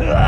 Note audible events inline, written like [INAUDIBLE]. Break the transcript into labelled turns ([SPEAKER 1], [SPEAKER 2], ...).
[SPEAKER 1] Ah! [LAUGHS]